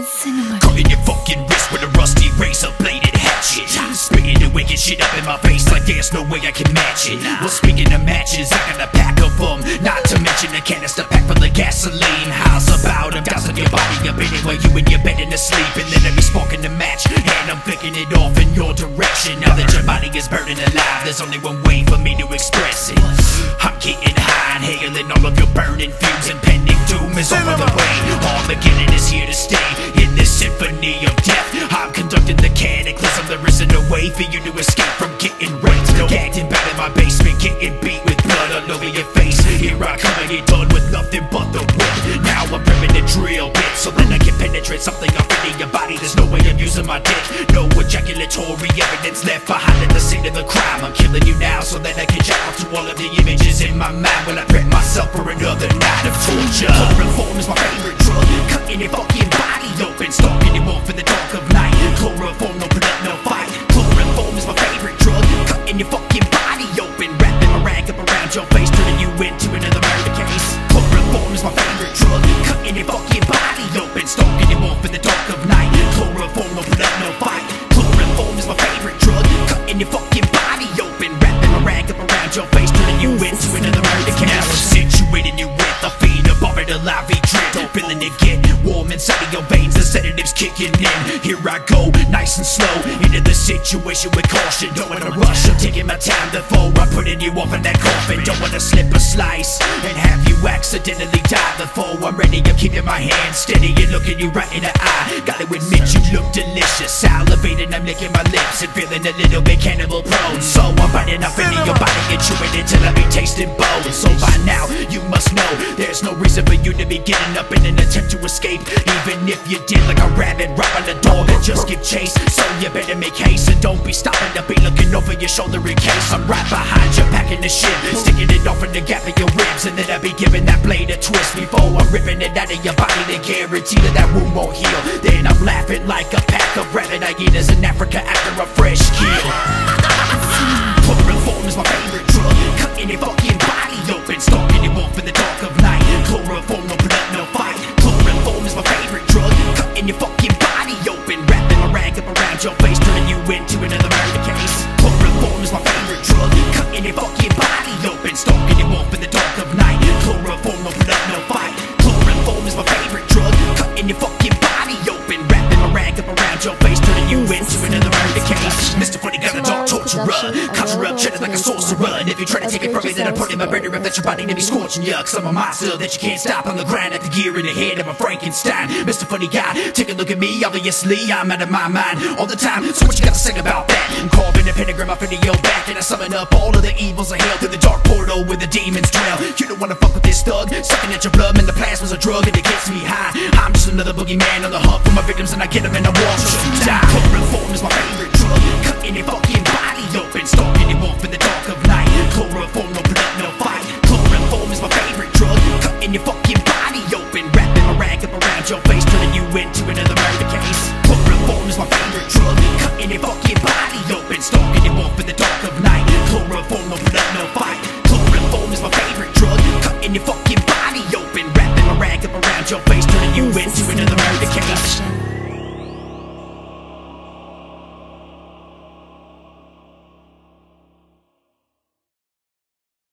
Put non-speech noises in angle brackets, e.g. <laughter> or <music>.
Cinema. Cutting your fucking wrist with a rusty razor bladed hatchet. Spitting the wicked shit up in my face like there's no way I can match it. Well, speaking of matches, I got a pack of them. Not to mention a canister pack full of gasoline. How's about them? Dousing your anyway, you in your bed and asleep. And then I be sparking the match, and I'm flicking it off in your direction. Now that your body is burning alive, there's only one way for me to express it. I'm getting high, and inhaling all of your burning fumes, and pending doom is over the way. Is here to stay in this symphony of death. I'm conducting the cataclysm. There isn't a way for you to escape from getting raped. Gagged and bound in my basement, getting beat with blood all over your face. Here I come and get done penetrate something up in your body. There's no way I'm using my dick. No ejaculatory evidence left behind at the scene of the crime. I'm killing you now so that I can jack off to all of the images in my mind when I prep myself for another night of torture. Chloroform is my favorite drug. Cutting your fucking body open, stalking you off in the dark of night. Chloroform, no blood, no fight. Chloroform is my favorite drug. Cutting your fucking body open, wrapping my rag up around your face, turning you into another murder case. Chloroform is my favorite drug. Cutting your fucking the lobby drip, feeling it get warm inside of your veins. The sedatives kicking in. Here I go, nice and slow into the situation with caution. Don't wanna rush, I'm taking my time before I'm putting you off in that coffin. Don't wanna slip a slice and have you accidentally die before I'm ready. I'm keeping my hand steady and looking you right in the eye. Gotta admit you look delicious, salivating. I'm licking my lips and feeling a little bit cannibal prone. So I'm biting off into your body and chewing it till I be tasting bones. So by now you must know there's no reason for you to be getting up in an attempt to escape. Even if you did like a rabbit robbing a dog and just give chase. So you better make haste and don't be stopping to be looking over your shoulder in case I'm right behind you packing the shit, sticking it off in the gap of your ribs, and then I'll be giving that blade a twist before I'm ripping it out of your body to guarantee that that wound won't heal. Then I'm laughing like a pack of rabbit hyenas in Africa after a fresh kill. <laughs> cutting your fucking dog conjure up shit like a sorcerer, and if you try to take it from me, then I put in my burner if that's your body to be scorching you. Cause I'm a monster that you can't stop on the ground at the gear in the head of a Frankenstein. Mr. Funny Guy, take a look at me, obviously I'm out of my mind all the time. So what you gotta say about that? I'm carving a pentagram up into your back, and I summon up all of the evils of hell through the dark portal where the demons dwell. You don't wanna fuck with this thug, sucking at your blood, man. The plasma's a drug and it gets me high. I'm just another boogeyman on the hunt for my victims, and I get them been stalking and wolf in the dark of night. Chloroform, no blood, no fight. Chloroform is my favorite drug. Cutting your fucking body open. Wrapping my rag up around your face. Turning you into another murder case. Chloroform is my favorite drug. Cutting your fucking body open. Stalking and wolf in the dark of night. Chloroform, no blood, no fight. Chloroform is my favorite drug. Cutting your fucking body open. Wrapping my rag up around your face. Turning you into another